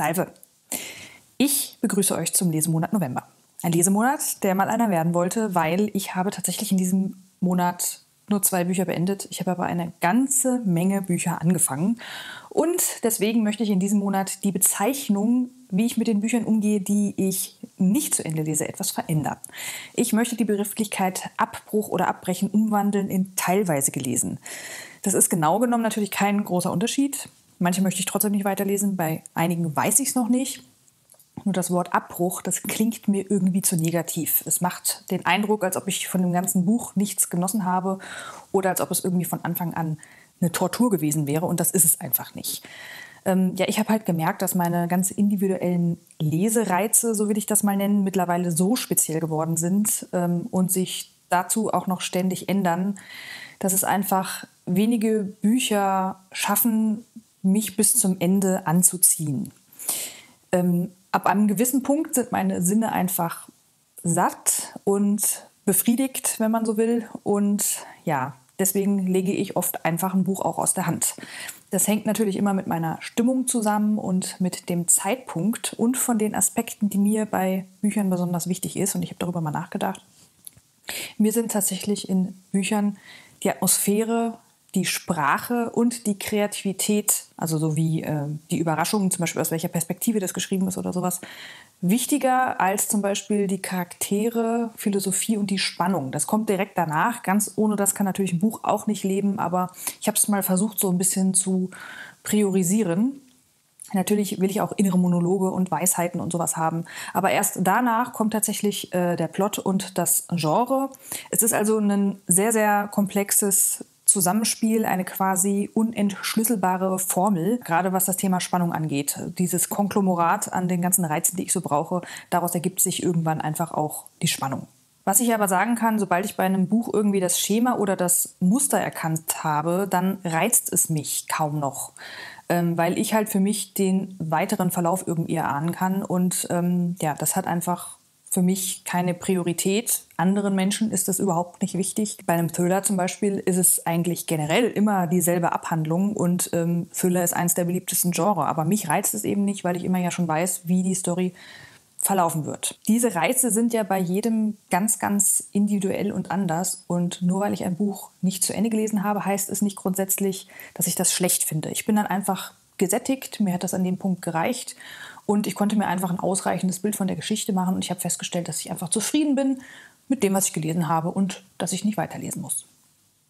Salve. Ich begrüße euch zum Lesemonat November. Ein Lesemonat, der mal einer werden wollte, weil ich habe tatsächlich in diesem Monat nur zwei Bücher beendet. Ich habe aber eine ganze Menge Bücher angefangen. Und deswegen möchte ich in diesem Monat die Bezeichnung, wie ich mit den Büchern umgehe, die ich nicht zu Ende lese, etwas verändern. Ich möchte die Begrifflichkeit Abbruch oder Abbrechen umwandeln in teilweise gelesen. Das ist genau genommen natürlich kein großer Unterschied. Manche möchte ich trotzdem nicht weiterlesen, bei einigen weiß ich es noch nicht. Nur das Wort Abbruch, das klingt mir irgendwie zu negativ. Es macht den Eindruck, als ob ich von dem ganzen Buch nichts genossen habe oder als ob es irgendwie von Anfang an eine Tortur gewesen wäre und das ist es einfach nicht. Ähm, ja, ich habe halt gemerkt, dass meine ganz individuellen Lesereize, so will ich das mal nennen, mittlerweile so speziell geworden sind ähm, und sich dazu auch noch ständig ändern, dass es einfach wenige Bücher schaffen, mich bis zum Ende anzuziehen. Ähm, ab einem gewissen Punkt sind meine Sinne einfach satt und befriedigt, wenn man so will. Und ja, deswegen lege ich oft einfach ein Buch auch aus der Hand. Das hängt natürlich immer mit meiner Stimmung zusammen und mit dem Zeitpunkt und von den Aspekten, die mir bei Büchern besonders wichtig ist. Und ich habe darüber mal nachgedacht. Mir sind tatsächlich in Büchern die Atmosphäre, die Sprache und die Kreativität, also so wie äh, die Überraschungen, zum Beispiel aus welcher Perspektive das geschrieben ist oder sowas, wichtiger als zum Beispiel die Charaktere, Philosophie und die Spannung. Das kommt direkt danach. Ganz ohne das kann natürlich ein Buch auch nicht leben, aber ich habe es mal versucht, so ein bisschen zu priorisieren. Natürlich will ich auch innere Monologe und Weisheiten und sowas haben. Aber erst danach kommt tatsächlich äh, der Plot und das Genre. Es ist also ein sehr, sehr komplexes Zusammenspiel, eine quasi unentschlüsselbare Formel, gerade was das Thema Spannung angeht. Dieses Konglomerat an den ganzen Reizen, die ich so brauche, daraus ergibt sich irgendwann einfach auch die Spannung. Was ich aber sagen kann, sobald ich bei einem Buch irgendwie das Schema oder das Muster erkannt habe, dann reizt es mich kaum noch, ähm, weil ich halt für mich den weiteren Verlauf irgendwie erahnen kann. Und ähm, ja, das hat einfach für mich keine Priorität. Anderen Menschen ist das überhaupt nicht wichtig. Bei einem Thriller zum Beispiel ist es eigentlich generell immer dieselbe Abhandlung und ähm, Thriller ist eines der beliebtesten Genres. Aber mich reizt es eben nicht, weil ich immer ja schon weiß, wie die Story verlaufen wird. Diese Reize sind ja bei jedem ganz, ganz individuell und anders. Und nur weil ich ein Buch nicht zu Ende gelesen habe, heißt es nicht grundsätzlich, dass ich das schlecht finde. Ich bin dann einfach gesättigt, mir hat das an dem Punkt gereicht und ich konnte mir einfach ein ausreichendes Bild von der Geschichte machen und ich habe festgestellt, dass ich einfach zufrieden bin mit dem, was ich gelesen habe und dass ich nicht weiterlesen muss.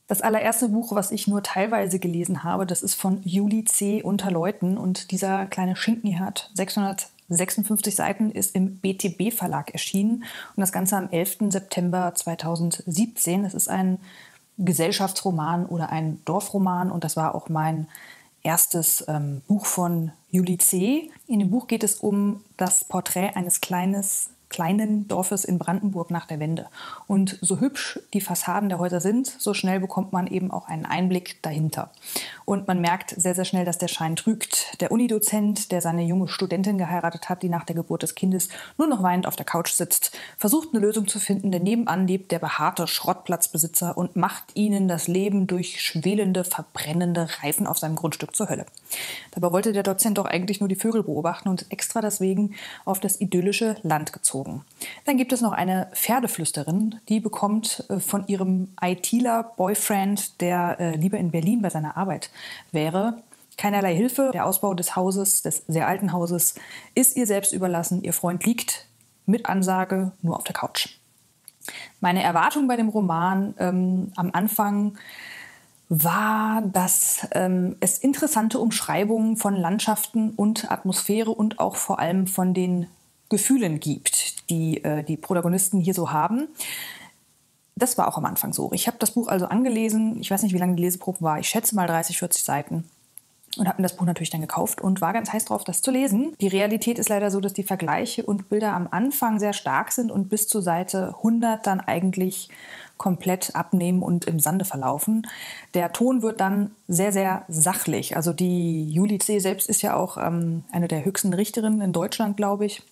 Das allererste Buch, was ich nur teilweise gelesen habe, das ist von Juli C. unter Leuten und dieser kleine Schinken hier hat 656 Seiten, ist im BTB Verlag erschienen und das Ganze am 11. September 2017. Es ist ein Gesellschaftsroman oder ein Dorfroman und das war auch mein erstes ähm, Buch von Julie C. In dem Buch geht es um das Porträt eines kleines, kleinen Dorfes in Brandenburg nach der Wende. Und so hübsch die Fassaden der Häuser sind, so schnell bekommt man eben auch einen Einblick dahinter. Und man merkt sehr, sehr schnell, dass der Schein trügt. Der Unidozent, der seine junge Studentin geheiratet hat, die nach der Geburt des Kindes nur noch weinend auf der Couch sitzt, versucht eine Lösung zu finden, denn nebenan lebt der behaarte Schrottplatzbesitzer und macht ihnen das Leben durch schwelende, verbrennende Reifen auf seinem Grundstück zur Hölle. Dabei wollte der Dozent doch eigentlich nur die Vögel beobachten und extra deswegen auf das idyllische Land gezogen. Dann gibt es noch eine Pferdeflüsterin, die bekommt äh, von ihrem ITler Boyfriend, der äh, lieber in Berlin bei seiner Arbeit wäre, keinerlei Hilfe. Der Ausbau des Hauses, des sehr alten Hauses, ist ihr selbst überlassen. Ihr Freund liegt mit Ansage nur auf der Couch. Meine Erwartung bei dem Roman ähm, am Anfang war, dass ähm, es interessante Umschreibungen von Landschaften und Atmosphäre und auch vor allem von den Gefühlen gibt, die äh, die Protagonisten hier so haben. Das war auch am Anfang so. Ich habe das Buch also angelesen. Ich weiß nicht, wie lange die Leseprobe war. Ich schätze mal 30, 40 Seiten. Und habe mir das Buch natürlich dann gekauft und war ganz heiß drauf, das zu lesen. Die Realität ist leider so, dass die Vergleiche und Bilder am Anfang sehr stark sind und bis zur Seite 100 dann eigentlich komplett abnehmen und im Sande verlaufen. Der Ton wird dann sehr, sehr sachlich. Also die Julie C. selbst ist ja auch ähm, eine der höchsten Richterinnen in Deutschland, glaube ich.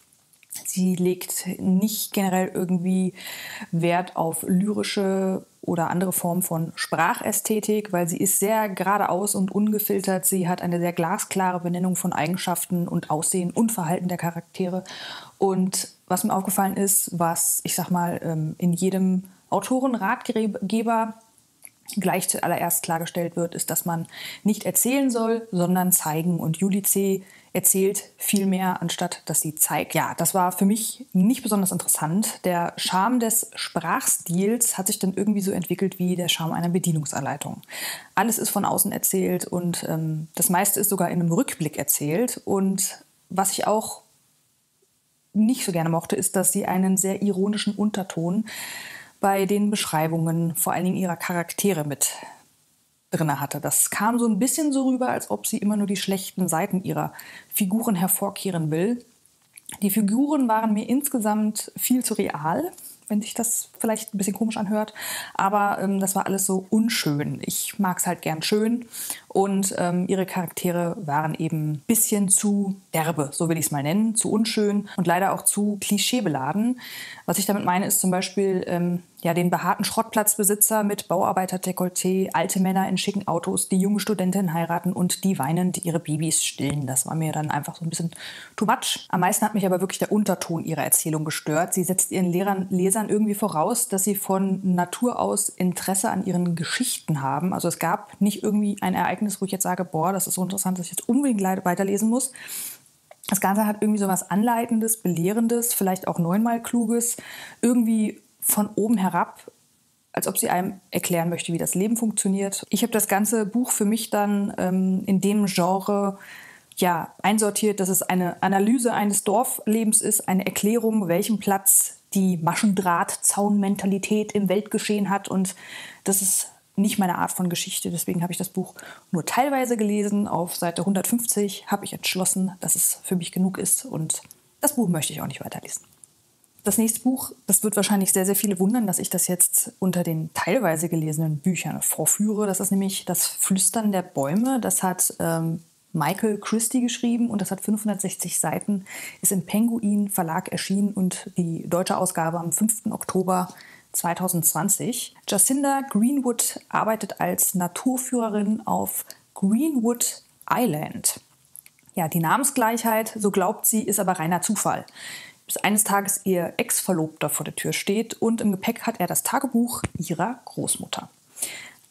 Sie legt nicht generell irgendwie Wert auf lyrische oder andere Formen von Sprachästhetik, weil sie ist sehr geradeaus und ungefiltert. Sie hat eine sehr glasklare Benennung von Eigenschaften und Aussehen und Verhalten der Charaktere. Und was mir aufgefallen ist, was ich sag mal ähm, in jedem Autorenratgeber gleich zuallererst klargestellt wird, ist, dass man nicht erzählen soll, sondern zeigen. Und Juli C erzählt viel mehr, anstatt dass sie zeigt. Ja, das war für mich nicht besonders interessant. Der Charme des Sprachstils hat sich dann irgendwie so entwickelt wie der Charme einer Bedienungsanleitung. Alles ist von außen erzählt und ähm, das meiste ist sogar in einem Rückblick erzählt. Und was ich auch nicht so gerne mochte, ist, dass sie einen sehr ironischen Unterton bei den Beschreibungen vor allen Dingen ihrer Charaktere mit drin hatte. Das kam so ein bisschen so rüber, als ob sie immer nur die schlechten Seiten ihrer Figuren hervorkehren will. Die Figuren waren mir insgesamt viel zu real wenn sich das vielleicht ein bisschen komisch anhört. Aber ähm, das war alles so unschön. Ich mag es halt gern schön. Und ähm, ihre Charaktere waren eben ein bisschen zu derbe, so will ich es mal nennen, zu unschön und leider auch zu klischeebeladen. Was ich damit meine, ist zum Beispiel ähm, ja, den behaarten Schrottplatzbesitzer mit Bauarbeiter-Dekolleté, alte Männer in schicken Autos, die junge Studentinnen heiraten und die weinend ihre Babys stillen. Das war mir dann einfach so ein bisschen too much. Am meisten hat mich aber wirklich der Unterton ihrer Erzählung gestört. Sie setzt ihren Lehrern, Lesern irgendwie voraus, dass sie von Natur aus Interesse an ihren Geschichten haben. Also es gab nicht irgendwie ein Ereignis, wo ich jetzt sage, boah, das ist so interessant, dass ich jetzt unbedingt weiterlesen muss. Das Ganze hat irgendwie so was Anleitendes, Belehrendes, vielleicht auch neunmal Kluges, irgendwie von oben herab, als ob sie einem erklären möchte, wie das Leben funktioniert. Ich habe das ganze Buch für mich dann ähm, in dem Genre ja, einsortiert, dass es eine Analyse eines Dorflebens ist, eine Erklärung, welchen Platz die Maschendraht-Zaun-Mentalität im Weltgeschehen hat. Und das ist nicht meine Art von Geschichte. Deswegen habe ich das Buch nur teilweise gelesen. Auf Seite 150 habe ich entschlossen, dass es für mich genug ist. Und das Buch möchte ich auch nicht weiterlesen. Das nächste Buch, das wird wahrscheinlich sehr, sehr viele wundern, dass ich das jetzt unter den teilweise gelesenen Büchern vorführe. Das ist nämlich Das Flüstern der Bäume. Das hat ähm, Michael Christie geschrieben und das hat 560 Seiten, ist im Penguin Verlag erschienen und die deutsche Ausgabe am 5. Oktober 2020. Jacinda Greenwood arbeitet als Naturführerin auf Greenwood Island. Ja, die Namensgleichheit, so glaubt sie, ist aber reiner Zufall bis eines Tages ihr Ex-Verlobter vor der Tür steht und im Gepäck hat er das Tagebuch ihrer Großmutter.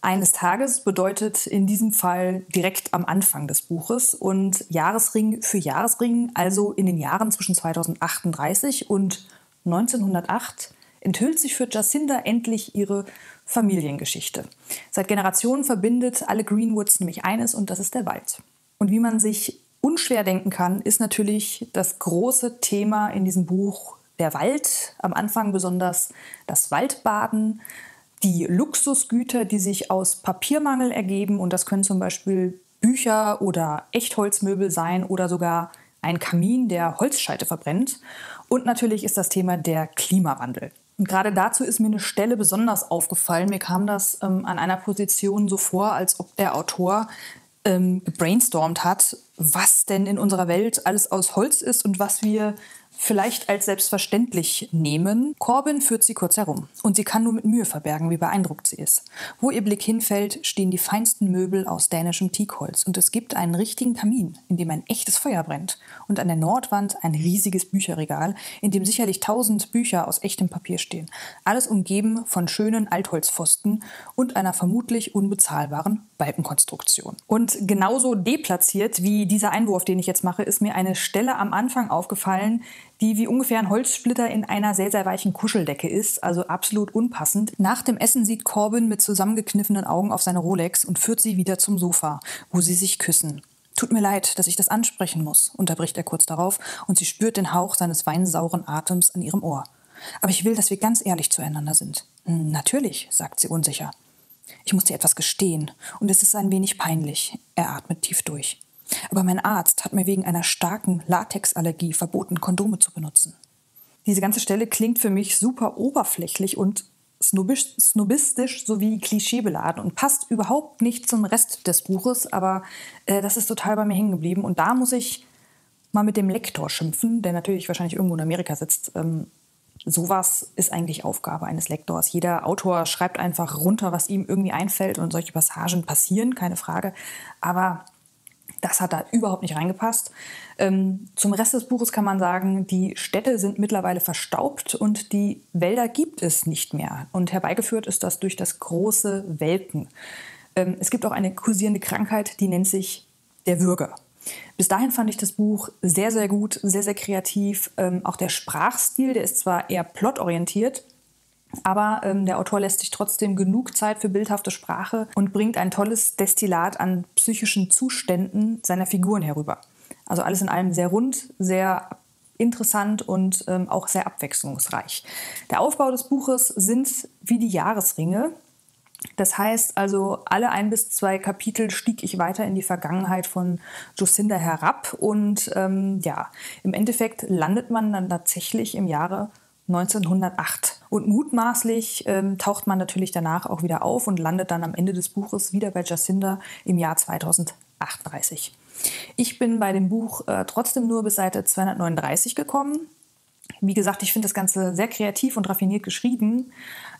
Eines Tages bedeutet in diesem Fall direkt am Anfang des Buches und Jahresring für Jahresring, also in den Jahren zwischen 2038 und 1908, enthüllt sich für Jacinda endlich ihre Familiengeschichte. Seit Generationen verbindet alle Greenwoods nämlich eines und das ist der Wald. Und wie man sich unschwer denken kann, ist natürlich das große Thema in diesem Buch der Wald. Am Anfang besonders das Waldbaden, die Luxusgüter, die sich aus Papiermangel ergeben. Und das können zum Beispiel Bücher oder Echtholzmöbel sein oder sogar ein Kamin, der Holzscheite verbrennt. Und natürlich ist das Thema der Klimawandel. Und gerade dazu ist mir eine Stelle besonders aufgefallen. Mir kam das ähm, an einer Position so vor, als ob der Autor ähm, gebrainstormt hat, was denn in unserer Welt alles aus Holz ist und was wir vielleicht als selbstverständlich nehmen. Corbin führt sie kurz herum und sie kann nur mit Mühe verbergen, wie beeindruckt sie ist. Wo ihr Blick hinfällt, stehen die feinsten Möbel aus dänischem Teakholz und es gibt einen richtigen Kamin, in dem ein echtes Feuer brennt und an der Nordwand ein riesiges Bücherregal, in dem sicherlich tausend Bücher aus echtem Papier stehen. Alles umgeben von schönen Altholzpfosten und einer vermutlich unbezahlbaren Balkenkonstruktion. Und genauso deplatziert wie dieser Einwurf, den ich jetzt mache, ist mir eine Stelle am Anfang aufgefallen, die wie ungefähr ein Holzsplitter in einer sehr, sehr weichen Kuscheldecke ist, also absolut unpassend. Nach dem Essen sieht Corbin mit zusammengekniffenen Augen auf seine Rolex und führt sie wieder zum Sofa, wo sie sich küssen. Tut mir leid, dass ich das ansprechen muss, unterbricht er kurz darauf, und sie spürt den Hauch seines weinsauren Atems an ihrem Ohr. Aber ich will, dass wir ganz ehrlich zueinander sind. Hm, natürlich, sagt sie unsicher. Ich muss dir etwas gestehen, und es ist ein wenig peinlich. Er atmet tief durch. Aber mein Arzt hat mir wegen einer starken Latexallergie verboten, Kondome zu benutzen. Diese ganze Stelle klingt für mich super oberflächlich und snobistisch sowie klischeebeladen und passt überhaupt nicht zum Rest des Buches, aber äh, das ist total bei mir hängen geblieben. Und da muss ich mal mit dem Lektor schimpfen, der natürlich wahrscheinlich irgendwo in Amerika sitzt. Ähm, sowas ist eigentlich Aufgabe eines Lektors. Jeder Autor schreibt einfach runter, was ihm irgendwie einfällt und solche Passagen passieren, keine Frage. Aber das hat da überhaupt nicht reingepasst. Ähm, zum Rest des Buches kann man sagen, die Städte sind mittlerweile verstaubt und die Wälder gibt es nicht mehr. Und herbeigeführt ist das durch das große Welken. Ähm, es gibt auch eine kursierende Krankheit, die nennt sich der Würger. Bis dahin fand ich das Buch sehr, sehr gut, sehr, sehr kreativ. Ähm, auch der Sprachstil, der ist zwar eher plotorientiert, aber ähm, der Autor lässt sich trotzdem genug Zeit für bildhafte Sprache und bringt ein tolles Destillat an psychischen Zuständen seiner Figuren herüber. Also alles in allem sehr rund, sehr interessant und ähm, auch sehr abwechslungsreich. Der Aufbau des Buches sind wie die Jahresringe. Das heißt also, alle ein bis zwei Kapitel stieg ich weiter in die Vergangenheit von Jocinda herab und ähm, ja, im Endeffekt landet man dann tatsächlich im Jahre 1908. Und mutmaßlich ähm, taucht man natürlich danach auch wieder auf und landet dann am Ende des Buches wieder bei Jacinda im Jahr 2038. Ich bin bei dem Buch äh, trotzdem nur bis Seite 239 gekommen. Wie gesagt, ich finde das Ganze sehr kreativ und raffiniert geschrieben,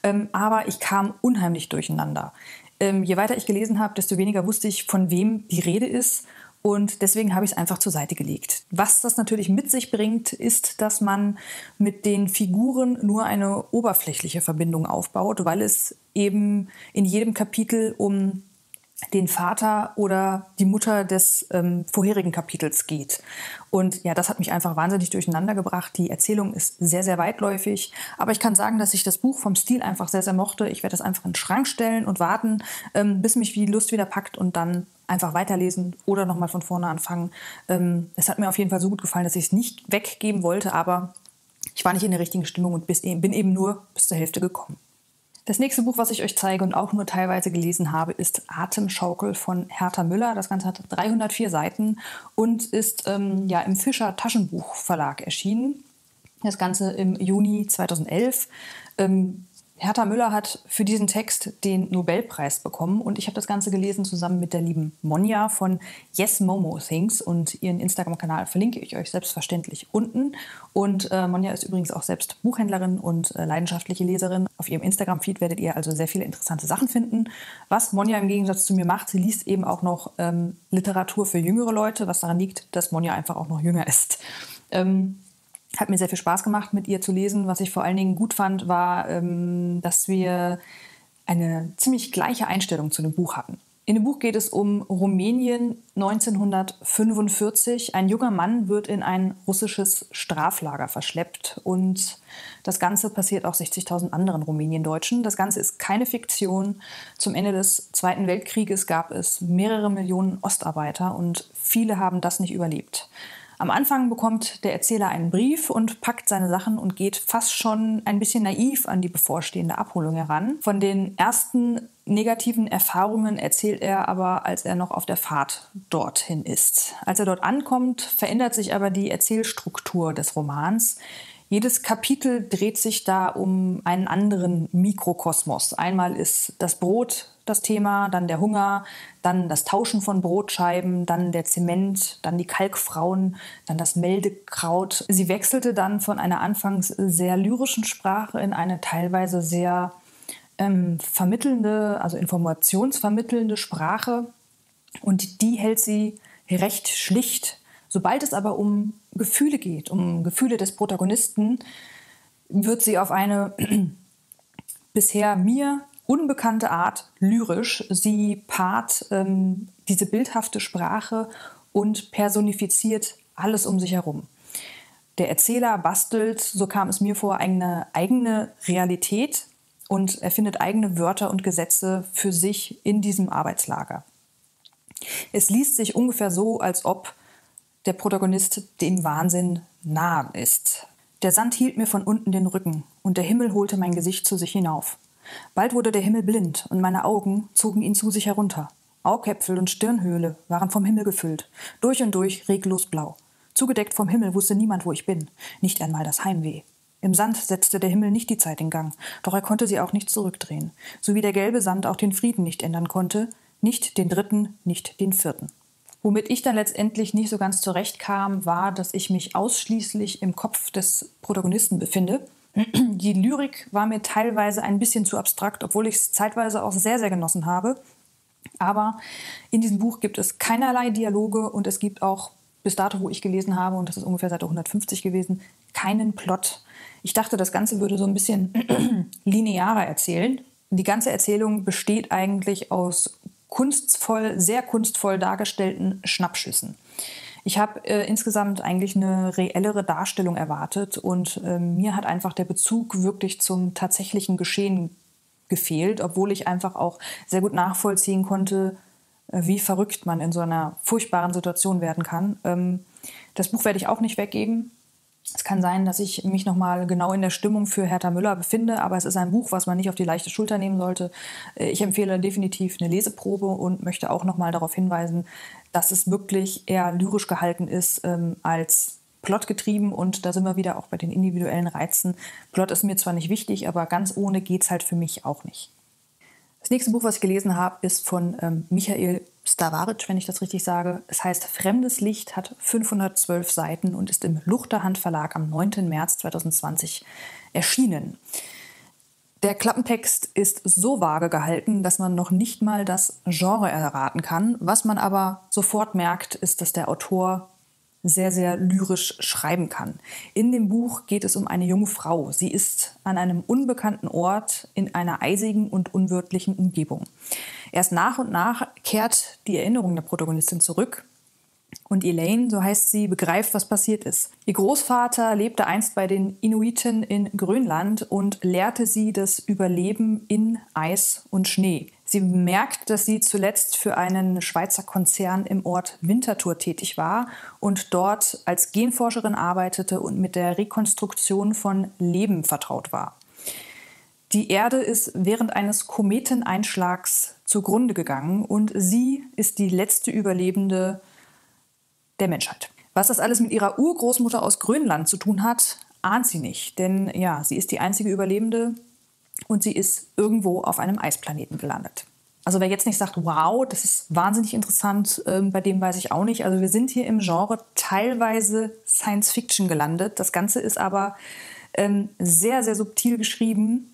ähm, aber ich kam unheimlich durcheinander. Ähm, je weiter ich gelesen habe, desto weniger wusste ich, von wem die Rede ist und deswegen habe ich es einfach zur Seite gelegt. Was das natürlich mit sich bringt, ist, dass man mit den Figuren nur eine oberflächliche Verbindung aufbaut, weil es eben in jedem Kapitel um den Vater oder die Mutter des ähm, vorherigen Kapitels geht. Und ja, das hat mich einfach wahnsinnig durcheinander gebracht. Die Erzählung ist sehr, sehr weitläufig. Aber ich kann sagen, dass ich das Buch vom Stil einfach sehr, sehr mochte. Ich werde das einfach in den Schrank stellen und warten, ähm, bis mich die Lust wieder packt und dann einfach weiterlesen oder nochmal von vorne anfangen. Ähm, es hat mir auf jeden Fall so gut gefallen, dass ich es nicht weggeben wollte, aber ich war nicht in der richtigen Stimmung und bin eben nur bis zur Hälfte gekommen. Das nächste Buch, was ich euch zeige und auch nur teilweise gelesen habe, ist Atemschaukel von Hertha Müller. Das Ganze hat 304 Seiten und ist ähm, ja, im Fischer Taschenbuch Verlag erschienen. Das Ganze im Juni 2011. Ähm, Hertha Müller hat für diesen Text den Nobelpreis bekommen und ich habe das Ganze gelesen zusammen mit der lieben Monja von Yes Momo Things und ihren Instagram-Kanal verlinke ich euch selbstverständlich unten. Und äh, Monja ist übrigens auch selbst Buchhändlerin und äh, leidenschaftliche Leserin. Auf ihrem Instagram-Feed werdet ihr also sehr viele interessante Sachen finden. Was Monja im Gegensatz zu mir macht, sie liest eben auch noch ähm, Literatur für jüngere Leute, was daran liegt, dass Monja einfach auch noch jünger ist. Ähm, hat mir sehr viel Spaß gemacht, mit ihr zu lesen. Was ich vor allen Dingen gut fand, war, ähm, dass wir eine ziemlich gleiche Einstellung zu dem Buch hatten. In dem Buch geht es um Rumänien 1945. Ein junger Mann wird in ein russisches Straflager verschleppt und das Ganze passiert auch 60.000 anderen Rumäniendeutschen. Das Ganze ist keine Fiktion. Zum Ende des Zweiten Weltkrieges gab es mehrere Millionen Ostarbeiter und viele haben das nicht überlebt. Am Anfang bekommt der Erzähler einen Brief und packt seine Sachen und geht fast schon ein bisschen naiv an die bevorstehende Abholung heran. Von den ersten negativen Erfahrungen erzählt er aber, als er noch auf der Fahrt dorthin ist. Als er dort ankommt, verändert sich aber die Erzählstruktur des Romans. Jedes Kapitel dreht sich da um einen anderen Mikrokosmos. Einmal ist das Brot das Thema, dann der Hunger, dann das Tauschen von Brotscheiben, dann der Zement, dann die Kalkfrauen, dann das Meldekraut. Sie wechselte dann von einer anfangs sehr lyrischen Sprache in eine teilweise sehr ähm, vermittelnde, also informationsvermittelnde Sprache. Und die hält sie recht schlicht Sobald es aber um Gefühle geht, um Gefühle des Protagonisten, wird sie auf eine bisher mir unbekannte Art lyrisch. Sie paart ähm, diese bildhafte Sprache und personifiziert alles um sich herum. Der Erzähler bastelt, so kam es mir vor, eine eigene Realität und erfindet eigene Wörter und Gesetze für sich in diesem Arbeitslager. Es liest sich ungefähr so, als ob der Protagonist dem Wahnsinn nahe ist. Der Sand hielt mir von unten den Rücken und der Himmel holte mein Gesicht zu sich hinauf. Bald wurde der Himmel blind und meine Augen zogen ihn zu sich herunter. Augäpfel und Stirnhöhle waren vom Himmel gefüllt, durch und durch reglos blau. Zugedeckt vom Himmel wusste niemand, wo ich bin, nicht einmal das Heimweh. Im Sand setzte der Himmel nicht die Zeit in Gang, doch er konnte sie auch nicht zurückdrehen, so wie der gelbe Sand auch den Frieden nicht ändern konnte, nicht den dritten, nicht den vierten. Womit ich dann letztendlich nicht so ganz zurechtkam, war, dass ich mich ausschließlich im Kopf des Protagonisten befinde. Die Lyrik war mir teilweise ein bisschen zu abstrakt, obwohl ich es zeitweise auch sehr, sehr genossen habe. Aber in diesem Buch gibt es keinerlei Dialoge und es gibt auch bis dato, wo ich gelesen habe, und das ist ungefähr seit 150 gewesen, keinen Plot. Ich dachte, das Ganze würde so ein bisschen linearer erzählen. Die ganze Erzählung besteht eigentlich aus kunstvoll, sehr kunstvoll dargestellten Schnappschüssen. Ich habe äh, insgesamt eigentlich eine reellere Darstellung erwartet und äh, mir hat einfach der Bezug wirklich zum tatsächlichen Geschehen gefehlt, obwohl ich einfach auch sehr gut nachvollziehen konnte, äh, wie verrückt man in so einer furchtbaren Situation werden kann. Ähm, das Buch werde ich auch nicht weggeben. Es kann sein, dass ich mich nochmal genau in der Stimmung für Hertha Müller befinde, aber es ist ein Buch, was man nicht auf die leichte Schulter nehmen sollte. Äh, ich empfehle definitiv eine Leseprobe und möchte auch nochmal darauf hinweisen, dass es wirklich eher lyrisch gehalten ist ähm, als plotgetrieben und da sind wir wieder auch bei den individuellen Reizen. Plot ist mir zwar nicht wichtig, aber ganz ohne geht es halt für mich auch nicht. Das nächste Buch, was ich gelesen habe, ist von ähm, Michael Stavaric, wenn ich das richtig sage. Es heißt Fremdes Licht, hat 512 Seiten und ist im Luchterhand Verlag am 9. März 2020 erschienen. Der Klappentext ist so vage gehalten, dass man noch nicht mal das Genre erraten kann. Was man aber sofort merkt, ist, dass der Autor sehr, sehr lyrisch schreiben kann. In dem Buch geht es um eine junge Frau. Sie ist an einem unbekannten Ort in einer eisigen und unwirtlichen Umgebung. Erst nach und nach kehrt die Erinnerung der Protagonistin zurück. Und Elaine, so heißt sie, begreift, was passiert ist. Ihr Großvater lebte einst bei den Inuiten in Grönland und lehrte sie das Überleben in Eis und Schnee. Sie merkt, dass sie zuletzt für einen Schweizer Konzern im Ort Winterthur tätig war und dort als Genforscherin arbeitete und mit der Rekonstruktion von Leben vertraut war. Die Erde ist während eines Kometeneinschlags zugrunde gegangen und sie ist die letzte Überlebende der Menschheit. Was das alles mit ihrer Urgroßmutter aus Grönland zu tun hat, ahnt sie nicht, denn ja, sie ist die einzige Überlebende und sie ist irgendwo auf einem Eisplaneten gelandet. Also wer jetzt nicht sagt, wow, das ist wahnsinnig interessant, ähm, bei dem weiß ich auch nicht. Also wir sind hier im Genre teilweise Science Fiction gelandet. Das Ganze ist aber ähm, sehr, sehr subtil geschrieben,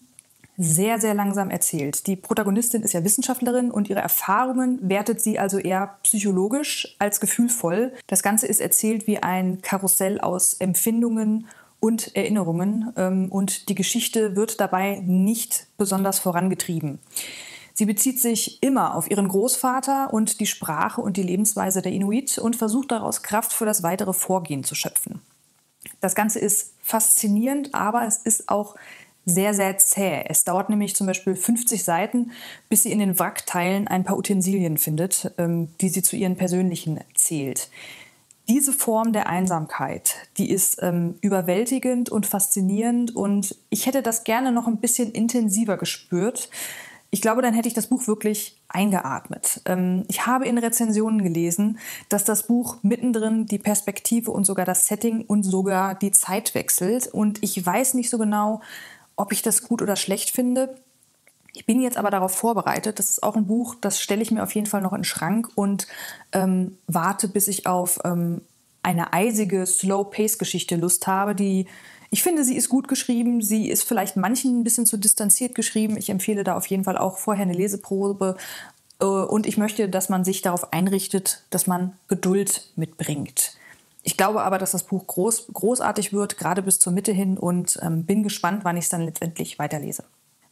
sehr, sehr langsam erzählt. Die Protagonistin ist ja Wissenschaftlerin und ihre Erfahrungen wertet sie also eher psychologisch als gefühlvoll. Das Ganze ist erzählt wie ein Karussell aus Empfindungen und Erinnerungen ähm, und die Geschichte wird dabei nicht besonders vorangetrieben. Sie bezieht sich immer auf ihren Großvater und die Sprache und die Lebensweise der Inuit und versucht daraus Kraft für das weitere Vorgehen zu schöpfen. Das Ganze ist faszinierend, aber es ist auch sehr, sehr zäh. Es dauert nämlich zum Beispiel 50 Seiten, bis sie in den Wrackteilen ein paar Utensilien findet, ähm, die sie zu ihren persönlichen zählt diese Form der Einsamkeit, die ist ähm, überwältigend und faszinierend und ich hätte das gerne noch ein bisschen intensiver gespürt. Ich glaube, dann hätte ich das Buch wirklich eingeatmet. Ähm, ich habe in Rezensionen gelesen, dass das Buch mittendrin die Perspektive und sogar das Setting und sogar die Zeit wechselt und ich weiß nicht so genau, ob ich das gut oder schlecht finde. Ich bin jetzt aber darauf vorbereitet. Das ist auch ein Buch, das stelle ich mir auf jeden Fall noch in den Schrank und ähm, warte, bis ich auf ähm, eine eisige Slow-Pace-Geschichte Lust habe, die ich finde, sie ist gut geschrieben. Sie ist vielleicht manchen ein bisschen zu distanziert geschrieben. Ich empfehle da auf jeden Fall auch vorher eine Leseprobe. Äh, und ich möchte, dass man sich darauf einrichtet, dass man Geduld mitbringt. Ich glaube aber, dass das Buch groß, großartig wird, gerade bis zur Mitte hin und ähm, bin gespannt, wann ich es dann letztendlich weiterlese.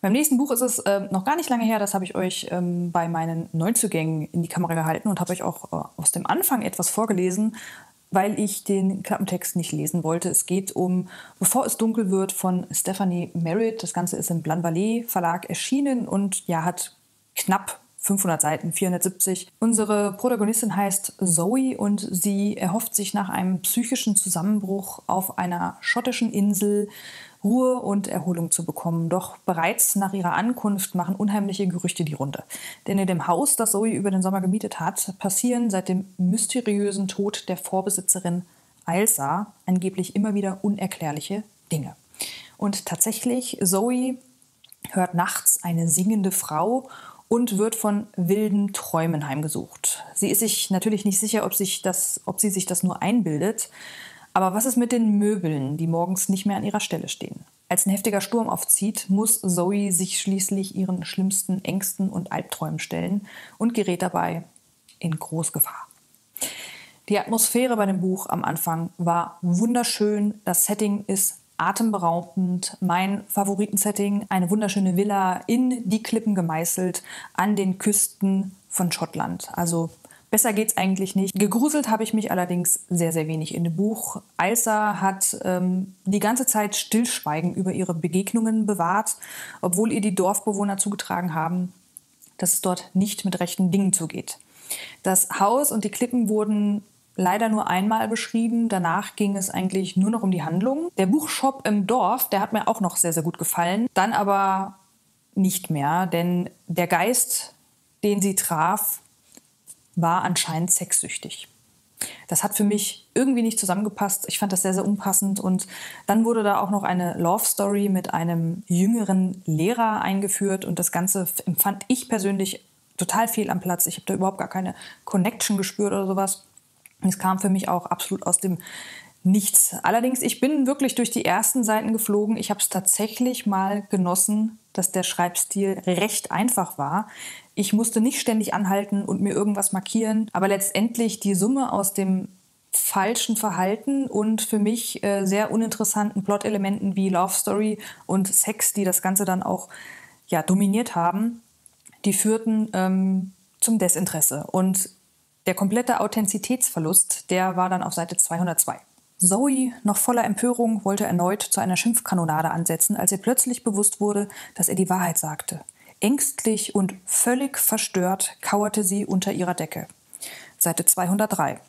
Beim nächsten Buch ist es äh, noch gar nicht lange her, das habe ich euch ähm, bei meinen Neuzugängen in die Kamera gehalten und habe euch auch äh, aus dem Anfang etwas vorgelesen, weil ich den Klappentext nicht lesen wollte. Es geht um Bevor es dunkel wird von Stephanie Merritt. Das Ganze ist im Blanvalet Verlag erschienen und ja, hat knapp 500 Seiten, 470. Unsere Protagonistin heißt Zoe und sie erhofft sich nach einem psychischen Zusammenbruch auf einer schottischen Insel Ruhe und Erholung zu bekommen. Doch bereits nach ihrer Ankunft machen unheimliche Gerüchte die Runde. Denn in dem Haus, das Zoe über den Sommer gemietet hat, passieren seit dem mysteriösen Tod der Vorbesitzerin Ailsa angeblich immer wieder unerklärliche Dinge. Und tatsächlich, Zoe hört nachts eine singende Frau und wird von wilden Träumen heimgesucht. Sie ist sich natürlich nicht sicher, ob, sich das, ob sie sich das nur einbildet. Aber was ist mit den Möbeln, die morgens nicht mehr an ihrer Stelle stehen? Als ein heftiger Sturm aufzieht, muss Zoe sich schließlich ihren schlimmsten Ängsten und Albträumen stellen und gerät dabei in Großgefahr. Die Atmosphäre bei dem Buch am Anfang war wunderschön. Das Setting ist atemberaubend. Mein Favoritensetting, eine wunderschöne Villa in die Klippen gemeißelt an den Küsten von Schottland. Also besser geht's eigentlich nicht. Gegruselt habe ich mich allerdings sehr, sehr wenig in dem Buch. Elsa hat ähm, die ganze Zeit Stillschweigen über ihre Begegnungen bewahrt, obwohl ihr die Dorfbewohner zugetragen haben, dass es dort nicht mit rechten Dingen zugeht. Das Haus und die Klippen wurden leider nur einmal beschrieben. Danach ging es eigentlich nur noch um die Handlung. Der Buchshop im Dorf, der hat mir auch noch sehr, sehr gut gefallen. Dann aber nicht mehr, denn der Geist, den sie traf, war anscheinend sexsüchtig. Das hat für mich irgendwie nicht zusammengepasst. Ich fand das sehr, sehr unpassend. Und dann wurde da auch noch eine Love Story mit einem jüngeren Lehrer eingeführt. Und das Ganze empfand ich persönlich total fehl am Platz. Ich habe da überhaupt gar keine Connection gespürt oder sowas. Es kam für mich auch absolut aus dem Nichts. Allerdings, ich bin wirklich durch die ersten Seiten geflogen. Ich habe es tatsächlich mal genossen, dass der Schreibstil recht einfach war. Ich musste nicht ständig anhalten und mir irgendwas markieren, aber letztendlich die Summe aus dem falschen Verhalten und für mich äh, sehr uninteressanten Plot-Elementen wie Love Story und Sex, die das Ganze dann auch ja, dominiert haben, die führten ähm, zum Desinteresse. Und der komplette Authentizitätsverlust, der war dann auf Seite 202. Zoe, noch voller Empörung, wollte erneut zu einer Schimpfkanonade ansetzen, als ihr plötzlich bewusst wurde, dass er die Wahrheit sagte. Ängstlich und völlig verstört kauerte sie unter ihrer Decke. Seite 203.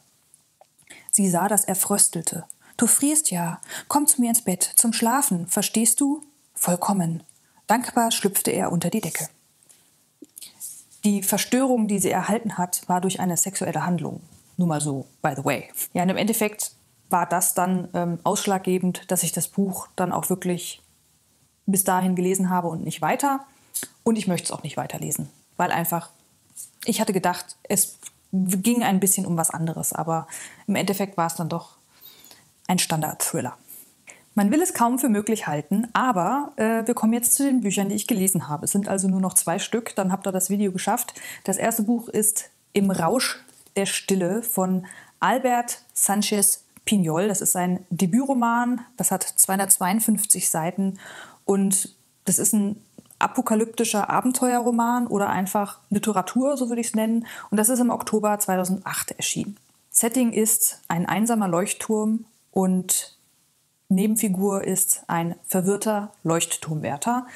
Sie sah, dass er fröstelte. Du frierst ja. Komm zu mir ins Bett, zum Schlafen, verstehst du? Vollkommen. Dankbar schlüpfte er unter die Decke. Die Verstörung, die sie erhalten hat, war durch eine sexuelle Handlung. Nur mal so, by the way. Ja, und im Endeffekt war das dann ähm, ausschlaggebend, dass ich das Buch dann auch wirklich bis dahin gelesen habe und nicht weiter. Und ich möchte es auch nicht weiterlesen, weil einfach, ich hatte gedacht, es ging ein bisschen um was anderes, aber im Endeffekt war es dann doch ein Standard-Thriller. Man will es kaum für möglich halten, aber äh, wir kommen jetzt zu den Büchern, die ich gelesen habe. Es sind also nur noch zwei Stück, dann habt ihr das Video geschafft. Das erste Buch ist Im Rausch der Stille von Albert Sanchez Pignol. Das ist ein Debütroman, das hat 252 Seiten und das ist ein apokalyptischer Abenteuerroman oder einfach Literatur, so würde ich es nennen. Und das ist im Oktober 2008 erschienen. Setting ist ein einsamer Leuchtturm und Nebenfigur ist ein verwirrter Leuchtturmwärter.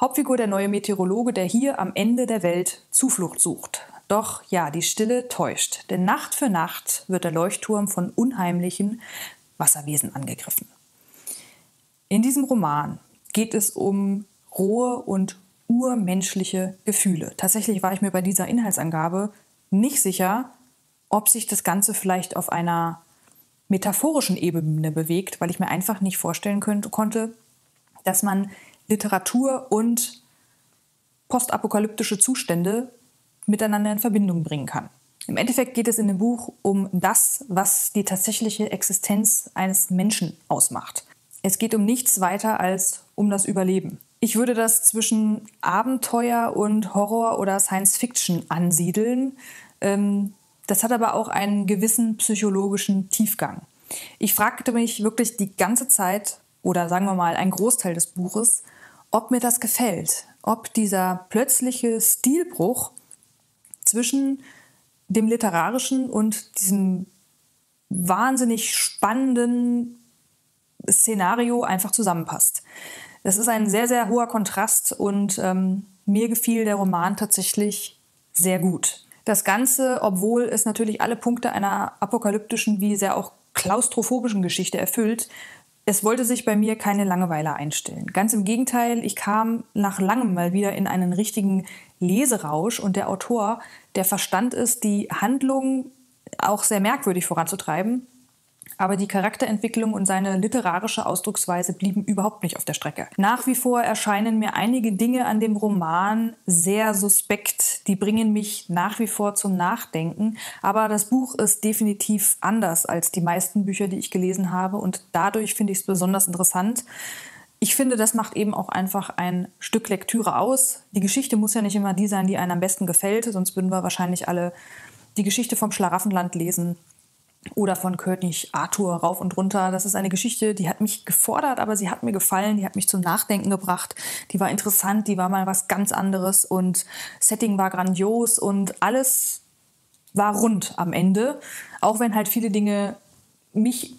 Hauptfigur der neue Meteorologe, der hier am Ende der Welt Zuflucht sucht. Doch ja, die Stille täuscht, denn Nacht für Nacht wird der Leuchtturm von unheimlichen Wasserwesen angegriffen. In diesem Roman geht es um rohe und urmenschliche Gefühle. Tatsächlich war ich mir bei dieser Inhaltsangabe nicht sicher, ob sich das Ganze vielleicht auf einer metaphorischen Ebene bewegt, weil ich mir einfach nicht vorstellen könnte, konnte, dass man Literatur und postapokalyptische Zustände miteinander in Verbindung bringen kann. Im Endeffekt geht es in dem Buch um das, was die tatsächliche Existenz eines Menschen ausmacht. Es geht um nichts weiter als um das Überleben. Ich würde das zwischen Abenteuer und Horror oder Science Fiction ansiedeln. Ähm, das hat aber auch einen gewissen psychologischen Tiefgang. Ich fragte mich wirklich die ganze Zeit, oder sagen wir mal einen Großteil des Buches, ob mir das gefällt, ob dieser plötzliche Stilbruch zwischen dem literarischen und diesem wahnsinnig spannenden Szenario einfach zusammenpasst. Das ist ein sehr, sehr hoher Kontrast und ähm, mir gefiel der Roman tatsächlich sehr gut. Das Ganze, obwohl es natürlich alle Punkte einer apokalyptischen wie sehr auch klaustrophobischen Geschichte erfüllt, es wollte sich bei mir keine Langeweile einstellen. Ganz im Gegenteil, ich kam nach langem mal wieder in einen richtigen Leserausch und der Autor, der verstand es, die Handlung auch sehr merkwürdig voranzutreiben, aber die Charakterentwicklung und seine literarische Ausdrucksweise blieben überhaupt nicht auf der Strecke. Nach wie vor erscheinen mir einige Dinge an dem Roman sehr suspekt. Die bringen mich nach wie vor zum Nachdenken. Aber das Buch ist definitiv anders als die meisten Bücher, die ich gelesen habe. Und dadurch finde ich es besonders interessant. Ich finde, das macht eben auch einfach ein Stück Lektüre aus. Die Geschichte muss ja nicht immer die sein, die einem am besten gefällt, sonst würden wir wahrscheinlich alle die Geschichte vom Schlaraffenland lesen oder von König Arthur rauf und runter. Das ist eine Geschichte, die hat mich gefordert, aber sie hat mir gefallen, die hat mich zum Nachdenken gebracht. Die war interessant, die war mal was ganz anderes und Setting war grandios und alles war rund am Ende, auch wenn halt viele Dinge mich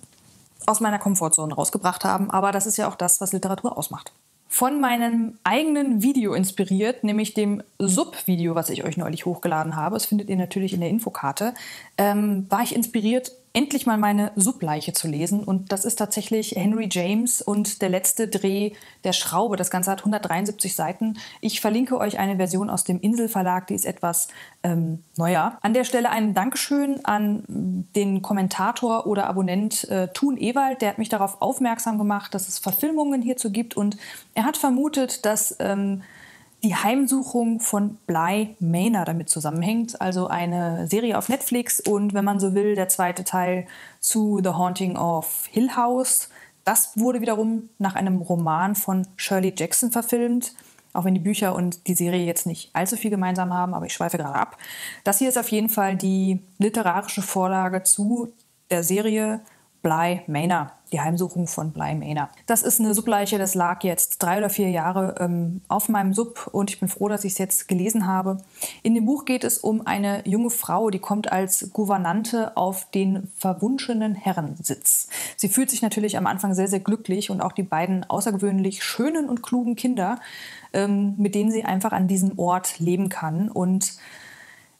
aus meiner Komfortzone rausgebracht haben. Aber das ist ja auch das, was Literatur ausmacht von meinem eigenen Video inspiriert, nämlich dem Sub-Video, was ich euch neulich hochgeladen habe. Das findet ihr natürlich in der Infokarte. Ähm, war ich inspiriert, endlich mal meine Subleiche zu lesen. Und das ist tatsächlich Henry James und der letzte Dreh der Schraube. Das Ganze hat 173 Seiten. Ich verlinke euch eine Version aus dem Inselverlag, die ist etwas ähm, neuer. An der Stelle ein Dankeschön an den Kommentator oder Abonnent äh, Thun Ewald. Der hat mich darauf aufmerksam gemacht, dass es Verfilmungen hierzu gibt. Und er hat vermutet, dass. Ähm, die Heimsuchung von Bly Manor damit zusammenhängt. Also eine Serie auf Netflix und wenn man so will, der zweite Teil zu The Haunting of Hill House. Das wurde wiederum nach einem Roman von Shirley Jackson verfilmt. Auch wenn die Bücher und die Serie jetzt nicht allzu viel gemeinsam haben, aber ich schweife gerade ab. Das hier ist auf jeden Fall die literarische Vorlage zu der Serie Bly Manor die Heimsuchung von Bly Manor. Das ist eine Subleiche, das lag jetzt drei oder vier Jahre ähm, auf meinem Sub und ich bin froh, dass ich es jetzt gelesen habe. In dem Buch geht es um eine junge Frau, die kommt als Gouvernante auf den verwunschenen Herrensitz. Sie fühlt sich natürlich am Anfang sehr, sehr glücklich und auch die beiden außergewöhnlich schönen und klugen Kinder, ähm, mit denen sie einfach an diesem Ort leben kann und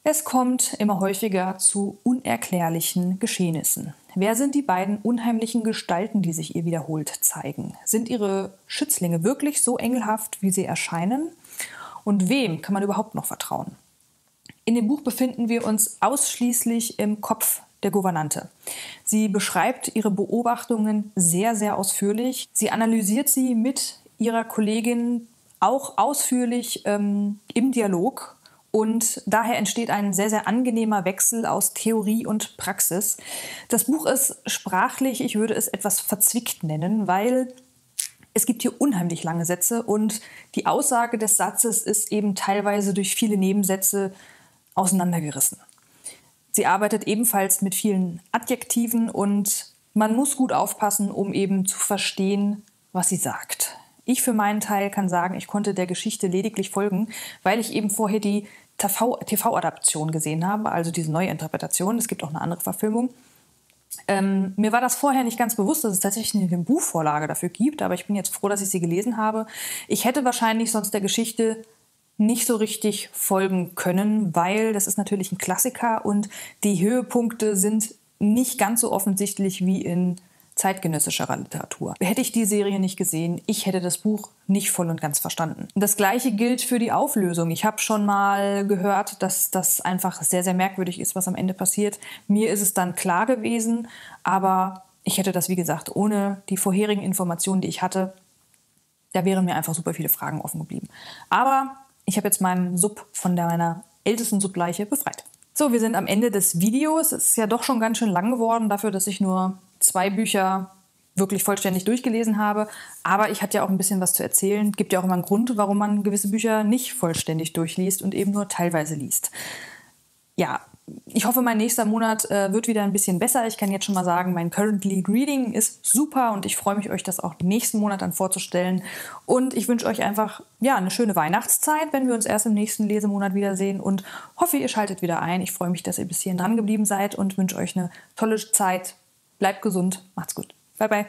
es kommt immer häufiger zu unerklärlichen Geschehnissen. Wer sind die beiden unheimlichen Gestalten, die sich ihr wiederholt zeigen? Sind ihre Schützlinge wirklich so engelhaft, wie sie erscheinen? Und wem kann man überhaupt noch vertrauen? In dem Buch befinden wir uns ausschließlich im Kopf der Gouvernante. Sie beschreibt ihre Beobachtungen sehr, sehr ausführlich. Sie analysiert sie mit ihrer Kollegin auch ausführlich ähm, im Dialog und daher entsteht ein sehr, sehr angenehmer Wechsel aus Theorie und Praxis. Das Buch ist sprachlich, ich würde es etwas verzwickt nennen, weil es gibt hier unheimlich lange Sätze und die Aussage des Satzes ist eben teilweise durch viele Nebensätze auseinandergerissen. Sie arbeitet ebenfalls mit vielen Adjektiven und man muss gut aufpassen, um eben zu verstehen, was sie sagt. Ich für meinen Teil kann sagen, ich konnte der Geschichte lediglich folgen, weil ich eben vorher die TV-Adaption gesehen habe, also diese neue Interpretation. Es gibt auch eine andere Verfilmung. Ähm, mir war das vorher nicht ganz bewusst, dass es tatsächlich eine Buchvorlage dafür gibt, aber ich bin jetzt froh, dass ich sie gelesen habe. Ich hätte wahrscheinlich sonst der Geschichte nicht so richtig folgen können, weil das ist natürlich ein Klassiker und die Höhepunkte sind nicht ganz so offensichtlich wie in zeitgenössischerer Literatur. Hätte ich die Serie nicht gesehen, ich hätte das Buch nicht voll und ganz verstanden. Das gleiche gilt für die Auflösung. Ich habe schon mal gehört, dass das einfach sehr, sehr merkwürdig ist, was am Ende passiert. Mir ist es dann klar gewesen, aber ich hätte das, wie gesagt, ohne die vorherigen Informationen, die ich hatte, da wären mir einfach super viele Fragen offen geblieben. Aber ich habe jetzt meinen Sub von meiner ältesten Subleiche befreit. So, wir sind am Ende des Videos. Es ist ja doch schon ganz schön lang geworden dafür, dass ich nur zwei Bücher wirklich vollständig durchgelesen habe. Aber ich hatte ja auch ein bisschen was zu erzählen. Gibt ja auch immer einen Grund, warum man gewisse Bücher nicht vollständig durchliest und eben nur teilweise liest. Ja, ich hoffe, mein nächster Monat äh, wird wieder ein bisschen besser. Ich kann jetzt schon mal sagen, mein Currently Reading ist super und ich freue mich, euch das auch nächsten Monat dann vorzustellen. Und ich wünsche euch einfach ja, eine schöne Weihnachtszeit, wenn wir uns erst im nächsten Lesemonat wiedersehen und hoffe, ihr schaltet wieder ein. Ich freue mich, dass ihr bis hierhin dran geblieben seid und wünsche euch eine tolle Zeit Bleibt gesund, macht's gut. Bye bye.